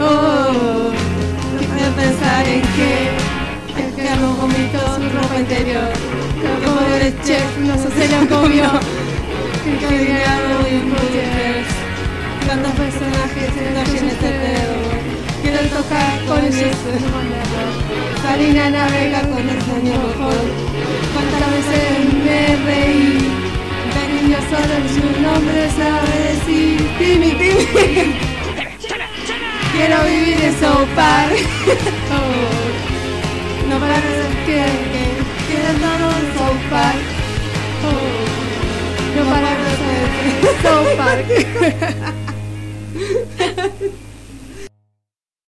Oh, quiero pensar en que el carro vomitó su ropa interior. El chef no se lo comió. Que y mujeres. Tantos personajes en de dedo. Quiero tocar con ellos. Salina navega con el sueño mejor. Cuántas veces me reí. Cariño solo en su nombre sabe decir Timmy quiero vivir en South Park. Oh. No para que quiero no en South Park. Oh. No para que South Park.